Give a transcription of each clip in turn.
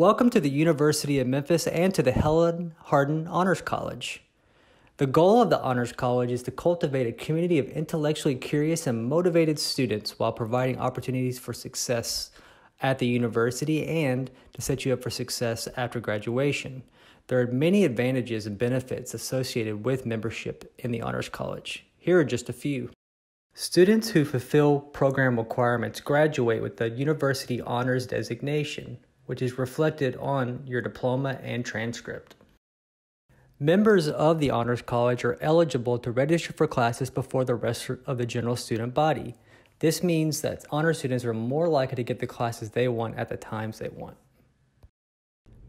Welcome to the University of Memphis and to the Helen Hardin Honors College. The goal of the Honors College is to cultivate a community of intellectually curious and motivated students while providing opportunities for success at the university and to set you up for success after graduation. There are many advantages and benefits associated with membership in the Honors College. Here are just a few. Students who fulfill program requirements graduate with the University Honors designation, which is reflected on your diploma and transcript. Members of the Honors College are eligible to register for classes before the rest of the general student body. This means that honor students are more likely to get the classes they want at the times they want.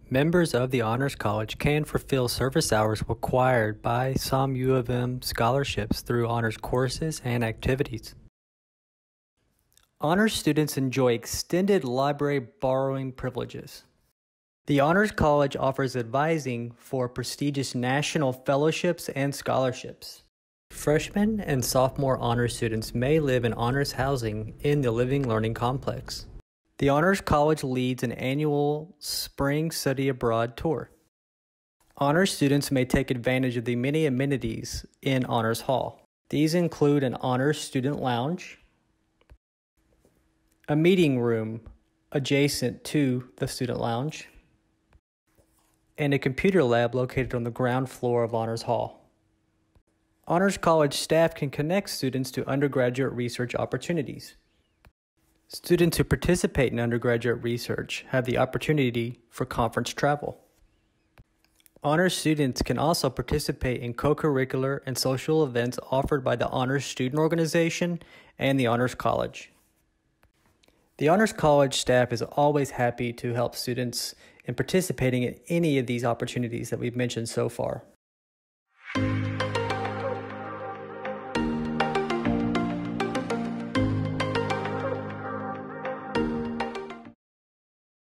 Members of the Honors College can fulfill service hours required by some U of M scholarships through honors courses and activities. Honors students enjoy extended library borrowing privileges. The Honors College offers advising for prestigious national fellowships and scholarships. Freshman and sophomore honors students may live in honors housing in the Living Learning Complex. The Honors College leads an annual Spring Study Abroad tour. Honors students may take advantage of the many amenities in Honors Hall. These include an Honors Student Lounge, a meeting room adjacent to the Student Lounge, and a computer lab located on the ground floor of Honors Hall. Honors College staff can connect students to undergraduate research opportunities. Students who participate in undergraduate research have the opportunity for conference travel. Honors students can also participate in co curricular and social events offered by the Honors Student Organization and the Honors College. The Honors College staff is always happy to help students in participating in any of these opportunities that we've mentioned so far.